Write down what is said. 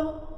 Oh.